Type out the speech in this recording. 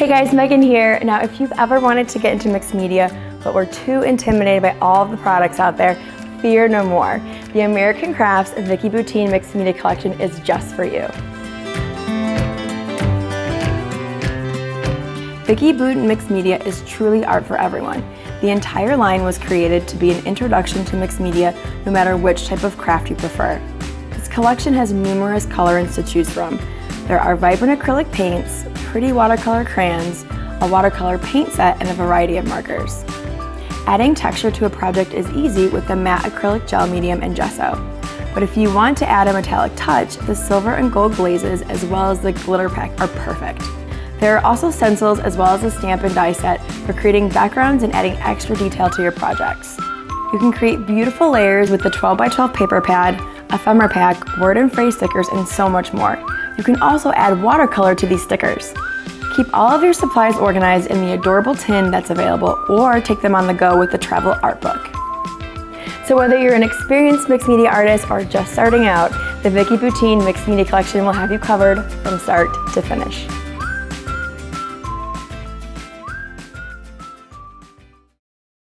Hey guys, Megan here. Now, if you've ever wanted to get into mixed media, but were too intimidated by all of the products out there, fear no more. The American Crafts Vicki Boutin Mixed Media Collection is just for you. Vicki Boutin Mixed Media is truly art for everyone. The entire line was created to be an introduction to mixed media no matter which type of craft you prefer. Collection has numerous colorants to choose from. There are vibrant acrylic paints, pretty watercolor crayons, a watercolor paint set, and a variety of markers. Adding texture to a project is easy with the matte acrylic gel medium and gesso. But if you want to add a metallic touch, the silver and gold glazes as well as the glitter pack are perfect. There are also stencils as well as a stamp and die set for creating backgrounds and adding extra detail to your projects. You can create beautiful layers with the 12 by 12 paper pad, ephemera pack, word and phrase stickers, and so much more. You can also add watercolor to these stickers. Keep all of your supplies organized in the adorable tin that's available or take them on the go with the travel art book. So whether you're an experienced mixed media artist or just starting out, the Vicki Boutin Mixed Media Collection will have you covered from start to finish.